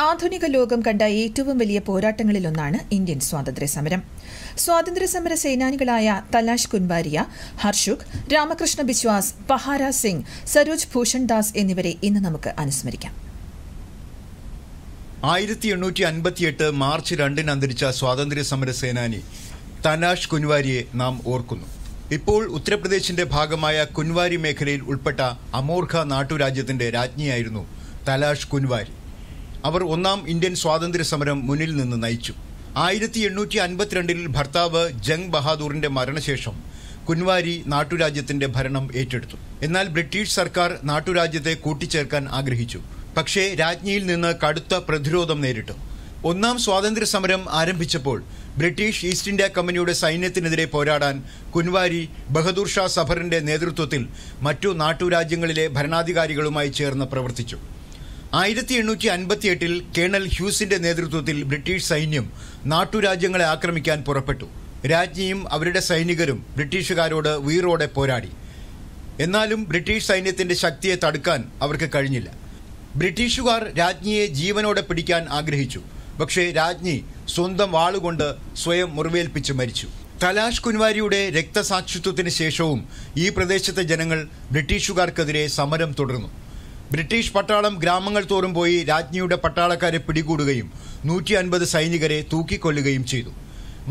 ആധുനിക ലോകം കണ്ട ഏറ്റവും വലിയ പോരാട്ടങ്ങളിലൊന്നാണ് ഇന്ത്യൻ സ്വാതന്ത്ര്യ സമരം സ്വാതന്ത്ര്യ സമര സേനാനികളായ തലാഷ് കുൻവാരിയ ഹർഷുഖ് രാമകൃഷ്ണ ബിശ്വാസ് പഹാര സിംഗ് സരോജ് ഭൂഷൺ ദാസ് എന്നിവരെ ഇന്ന് നമുക്ക് അനുസ്മരിക്കാം. ആയിരത്തി എണ്ണൂറ്റി അൻപത്തിയെട്ട് മാർച്ച് രണ്ടിന് അന്തരിച്ച സ്വാതന്ത്ര്യ സമര സേനാനി തനാഷ് കുൻവാരിയെ നാം ഓർക്കുന്നു. ഇപ്പോൾ ഉത്തർപ്രദേശിന്റെ ഭാഗമായ കുൻവാരി മേഖലയിൽ ഉൾപ്പെട്ട അമോർഖ നാട്ടുരാജ്യത്തിന്റെ രാജ്ഞിയായിരുന്നു തലാഷ് കുൻവാരി. അവർ ഒന്നാം ഇന്ത്യൻ സ്വാതന്ത്ര്യ സമരം മുന്നിൽ നിന്ന് നയിച്ചു. ആയിരത്തി എണ്ണൂറ്റി അൻപത്തിരണ്ടിൽ ഭർത്താവ് ജംഗ് ബഹാദൂറിന്റെ മരണശേഷം കുൻവാരി നാട്ടുരാജ്യത്തിന്റെ ഭരണം ഏറ്റെടുത്തു. എന്നാൽ ബ്രിട്ടീഷ് സർക്കാർ നാട്ടുരാജ്യത്തെ കൂട്ടിച്ചേർക്കാൻ ആഗ്രഹിച്ചു. പക്ഷേ രാജ്ഞിയിൽ നിന്ന് കടുത്ത പ്രതിരോധം നേരിട്ടു. ഒന്നാം സ്വാതന്ത്ര്യ സമരം ആരംഭിച്ചപ്പോൾ ബ്രിട്ടീഷ് ഈസ്റ്റ് ഇന്ത്യ കമ്പനിയുടെ സൈന്യത്തിനെതിരെ പോരാടാൻ കുൻവാരി ബഹദൂർ ഷാ സഫറിന്റെ നേതൃത്വത്തിൽ മറ്റു നാട്ടുരാജ്യങ്ങളിലെ ഭരണാധികാരികളുമായി ചേർന്ന് പ്രവർത്തിച്ചു. ആയിരത്തി എണ്ണൂറ്റി അൻപത്തി എട്ടിൽ കേണൽ ഹ്യൂസിന്റെ നേതൃത്വത്തിൽ ബ്രിട്ടീഷ് സൈന്യം നാട്ടുരാജ്യങ്ങളെ ആക്രമിക്കാൻ പുറപ്പെട്ടു. രാജ്ഞിയും അവരുടെ സൈനികരും ബ്രിട്ടീഷുകാരോട് വീറോടെ പോരാടി. എന്നാലും ബ്രിട്ടീഷ് സൈന്യത്തിന്റെ ശക്തിയെ തടുക്കാൻ അവർക്ക് കഴിഞ്ഞില്ല. ബ്രിട്ടീഷുകാർ രാജ്ഞിയെ ജീവനോടെ പിടിക്കാൻ ആഗ്രഹിച്ചു. പക്ഷേ രാജ്ഞി സ്വന്തം വാളുകൊണ്ട് സ്വയം മുറിവേൽപ്പിച്ച് മരിച്ചു. കലാഷ് കുൻവാരിയുടെ രക്തസാക്ഷിത്വത്തിന് ശേഷവും ഈ പ്രദേശത്തെ ജനങ്ങൾ ബ്രിട്ടീഷുകാർക്കെതിരെ സമരം തുടർന്നു. ബ്രിട്ടീഷ് പട്ടാളം ഗ്രാമങ്ങൾ തോറും പോയി രാജ്ഞിയുടെ പട്ടാളക്കാരെ പിടികൂടുകയും നൂറ്റി അൻപത് സൈനികരെ തൂക്കിക്കൊല്ലുകയും ചെയ്തു.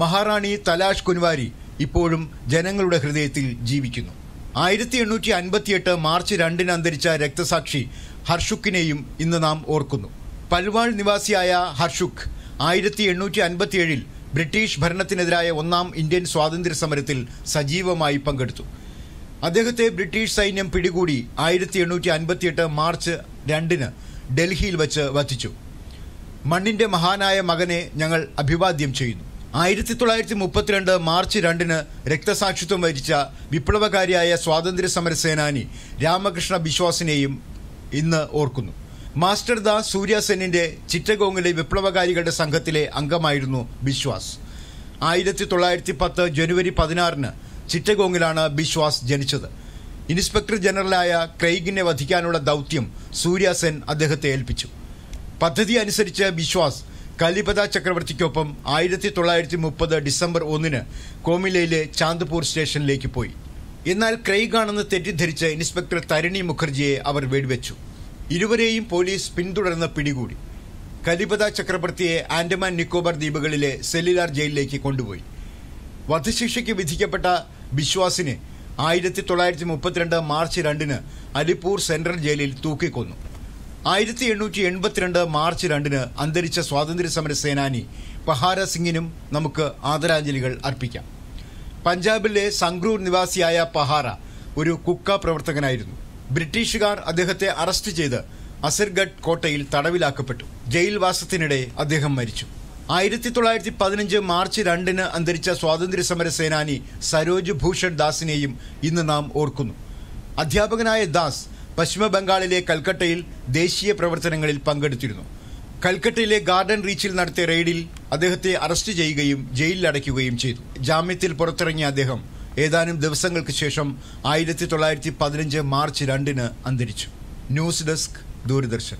മഹാറാണി തലാഷ് കുൻവാരി ഇപ്പോഴും ജനങ്ങളുടെ ഹൃദയത്തിൽ ജീവിക്കുന്നു. ആയിരത്തി എണ്ണൂറ്റി അൻപത്തിയെട്ട് മാർച്ച് രണ്ടിന് അന്തരിച്ച രക്തസാക്ഷി ഹർഷുക്കിനെയും ഇന്ന് നാം ഓർക്കുന്നു. പൽവാൾ നിവാസിയായ ഹർഷുഖ് ആയിരത്തി എണ്ണൂറ്റി അൻപത്തിയേഴിൽ ബ്രിട്ടീഷ് ഭരണത്തിനെതിരായ ഒന്നാം ഇന്ത്യൻ സ്വാതന്ത്ര്യ സമരത്തിൽ സജീവമായി പങ്കെടുത്തു. അദ്ദേഹത്തെ ബ്രിട്ടീഷ് സൈന്യം പിടികൂടി ആയിരത്തി എണ്ണൂറ്റി അൻപത്തിയെട്ട് മാർച്ച് രണ്ടിന് ഡൽഹിയിൽ വച്ച് വധിച്ചു. മണ്ണിന്റെ മഹാനായ മകനെ ഞങ്ങൾ അഭിവാദ്യം ചെയ്യുന്നു. ആയിരത്തി തൊള്ളായിരത്തി മുപ്പത്തിരണ്ട് മാർച്ച് രണ്ടിന് രക്തസാക്ഷിത്വം വരിച്ച വിപ്ലവകാരിയായ സ്വാതന്ത്ര്യ സമര സേനാനി രാമകൃഷ്ണ ബിശ്വാസിനെയും ഇന്ന് ഓർക്കുന്നു. മാസ്റ്റർ ദാസ് സൂര്യസെന്നിന്റെ ചിറ്റഗോങ്ങിലെ വിപ്ലവകാരികളുടെ സംഘത്തിലെ അംഗമായിരുന്നു ബിശ്വാസ്. ആയിരത്തി തൊള്ളായിരത്തി പത്ത് ജനുവരി പതിനാറിന് ചിറ്റഗോങ്ങിലാണ് ബിശ്വാസ് ജനിച്ചത്. ഇൻസ്പെക്ടർ ജനറലായ ക്രെയ്ഗിനെ വധിക്കാനുള്ള ദൗത്യം സൂര്യസെൻ അദ്ദേഹത്തെ ഏൽപ്പിച്ചു. പദ്ധതി അനുസരിച്ച് ബിശ്വാസ് കലിപത ചക്രവർത്തിക്കൊപ്പം ആയിരത്തി തൊള്ളായിരത്തി മുപ്പത് ഡിസംബർ ഒന്നിന് കോമിലയിലെ ചാന്ദ്പൂർ സ്റ്റേഷനിലേക്ക് പോയി. എന്നാൽ ക്രെയ്ഗാണെന്ന് തെറ്റിദ്ധരിച്ച് ഇൻസ്പെക്ടർ തരിണി മുഖർജിയെ അവർ വെടിവെച്ചു. ഇരുവരെയും പോലീസ് പിന്തുടർന്ന് പിടികൂടി. കലിപത ചക്രവർത്തിയെ ആൻഡമാൻ നിക്കോബാർ ദ്വീപുകളിലെ സെല്ലുലാർ ജയിലിലേക്ക് കൊണ്ടുപോയി. വധശിക്ഷയ്ക്ക് വിധിക്കപ്പെട്ട ബിശ്വാസിനെ ആയിരത്തി തൊള്ളായിരത്തി മുപ്പത്തിരണ്ട് മാർച്ച് രണ്ടിന് അലിപ്പൂർ സെൻട്രൽ ജയിലിൽ തൂക്കിക്കൊന്നു. ആയിരത്തി എണ്ണൂറ്റി എൺപത്തിരണ്ട് മാർച്ച് രണ്ടിന് അന്തരിച്ച സ്വാതന്ത്ര്യ സമര സേനാനി പഹാര സിംഗിനും നമുക്ക് ആദരാഞ്ജലികൾ അർപ്പിക്കാം. പഞ്ചാബിലെ സംഗ്രൂർ നിവാസിയായ പഹാര ഒരു കുക്ക പ്രവർത്തകനായിരുന്നു. ബ്രിട്ടീഷുകാർ അദ്ദേഹത്തെ അറസ്റ്റ് ചെയ്ത് അസർഗഡ് കോട്ടയിൽ തടവിലാക്കപ്പെട്ടു. ജയിൽവാസത്തിനിടെ അദ്ദേഹം മരിച്ചു. ആയിരത്തി തൊള്ളായിരത്തി പതിനഞ്ച് മാർച്ച് രണ്ടിന് അന്തരിച്ച സ്വാതന്ത്ര്യ സമര സേനാനി സരോജ് ഭൂഷൺ ദാസിനെയും ഇന്ന് നാം ഓർക്കുന്നു. അധ്യാപകനായ ദാസ് പശ്ചിമ ബംഗാളിലെ കൽക്കട്ടയിൽ ദേശീയ പ്രവർത്തനങ്ങളിൽ പങ്കെടുത്തിരുന്നു. കൽക്കട്ടയിലെ ഗാർഡൻ റീച്ചിൽ നടത്തിയ റെയ്ഡിൽ അദ്ദേഹത്തെ അറസ്റ്റ് ചെയ്യുകയും ജയിലിൽ അടയ്ക്കുകയും ചെയ്തു. ജാമ്യത്തിൽ പുറത്തിറങ്ങിയ അദ്ദേഹം ഏതാനും ദിവസങ്ങൾക്ക് ശേഷം ആയിരത്തി തൊള്ളായിരത്തി പതിനഞ്ച് മാർച്ച് രണ്ടിന് അന്തരിച്ചു. News desk Doordarshan.